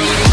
Bye.